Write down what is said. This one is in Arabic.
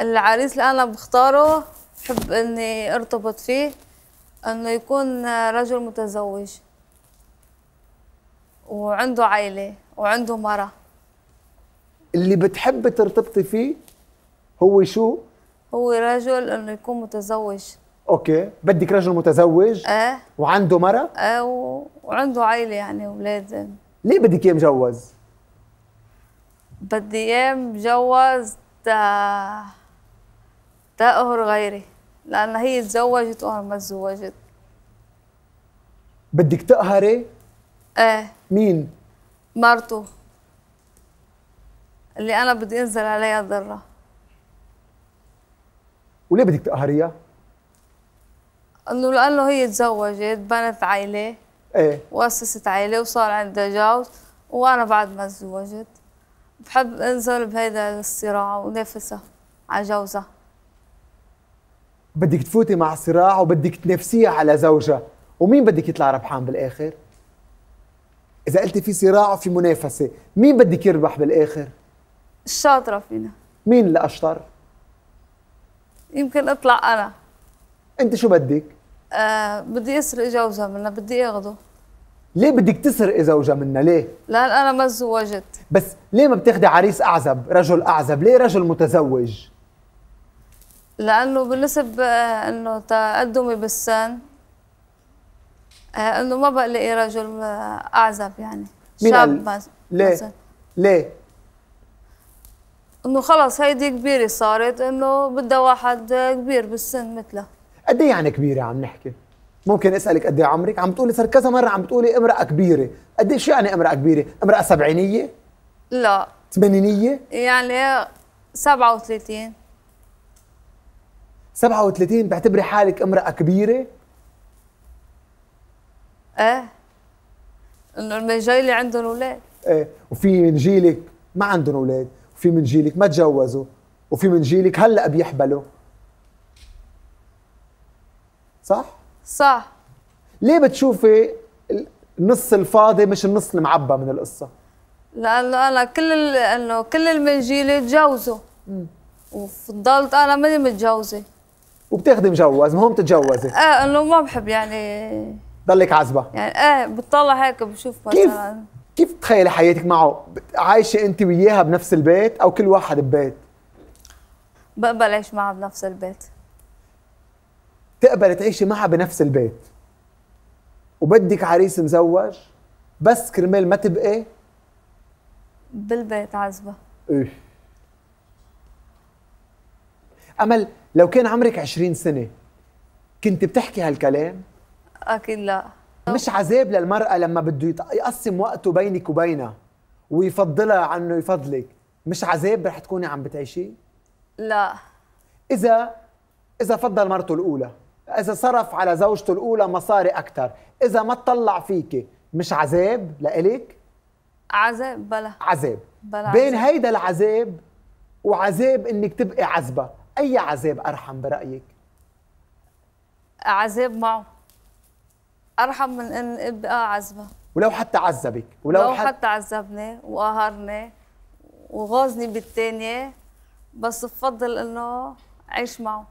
العريس اللي أنا بختاره بحب إني أرتبط فيه إنه يكون رجل متزوج وعنده عائلة وعنده مرة اللي بتحب ترتبطي فيه هو شو؟ هو رجل إنه يكون متزوج أوكي بدك رجل متزوج إيه وعنده مرة؟ إيه و... وعنده عائلة يعني أولاد ليه بدك إياه مجوز؟ بدي إياه مجوز تا تقهر غيري لأن هي تزوجت وأنا ما تزوجت. بدك تقهري؟ إيه. مين؟ مرته. اللي أنا بدي أنزل عليها ضرة وليه بدك تقهريها؟ إنه لأنه هي تزوجت بنت عائله إيه. وأسست عائله وصار عندها جوز وأنا بعد ما تزوجت. بحب أنزل بهيدا الصراع ونافسها على جوزها. بدك تفوتي مع صراع وبدك تنافسيها على زوجها ومين بدك يطلع ربحان بالآخر؟ إذا قلتي في صراع وفي منافسة مين بدك يربح بالآخر؟ الشاطرة فينا. مين اللي اشطر يمكن أطلع أنا. أنت شو بدك؟ آه بدي أسرق جوزها منها بدي أخده. ليه بدك تسرقي زوجها منها؟ ليه؟ لأن أنا ما تزوجت. بس ليه ما بتاخدي عريس أعزب؟ رجل أعزب. ليه رجل متزوج؟ لأنه بالنسبة آه، إنه تقدمي بالسن آه إنه ما بلاقي رجل آه، أعزب يعني. مين شاب قال؟ ليه؟ مثلاً. ليه؟ إنه خلص هيدي كبيرة صارت إنه بدها واحد كبير بالسن مثلها. قد إيه يعني كبيرة عم نحكي؟ ممكن أسألك قد إيه عمرك؟ عم تقولي صار كذا مرة عم تقولي امرأة كبيرة. قد شو يعني امرأة كبيرة؟ امرأة سبعينية؟ لا. ثمانينية؟ يعني 37 37 بعتبري حالك امرأة كبيرة؟ إيه. إنه المجايلة عندهم أولاد. إيه. وفي من جيلك ما عندهم أولاد وفي من جيلك ما تجوزوا وفي من جيلك هلأ بيحبلوا. صح؟ صح. ليه بتشوفي النص الفاضي مش النص المعبى من القصة؟ لأنه أنا كل إنه كل المنجيلة تجوزوا. وفضلت أنا ماني متجوزة. وبتاخدي مجوز مهم تتجوزي إيه إنه ما بحب يعني. ضلك عزبه يعني إيه بتطلع هيك بشوف كيف مثلا. كيف؟ تخيلي حياتك معه؟ عايشة أنت وياها بنفس البيت أو كل واحد ببيت؟ بقبل اعيش معها بنفس البيت. تقبل تعيشي معها بنفس البيت. وبدك عريس مزوج بس كرمال ما تبقي. بالبيت عزبة إيه. أمل. لو كان عمرك 20 سنة كنت بتحكي هالكلام؟ أكيد لا. مش عذاب للمرأة لما بده يقسم وقته بينك وبينها ويفضلها عنه يفضلك. مش عذاب رح تكوني عم بتعيشيه لا. إذا إذا فضل مرته الأولى إذا صرف على زوجته الأولى مصاري أكثر إذا ما تطلع فيك مش عذاب لإلك؟ عذاب بلا. عذاب. بلا بين عذاب. هيدا العذاب وعذاب إنك تبقي عزبة أي عذاب أرحم برأيك؟ عذاب معه. أرحم من إن ابقى عذبه. ولو حتى عذبك ولو لو حتى حتى عذبني وقهرني وغازني بالتانية بس بفضل إنه عيش معه.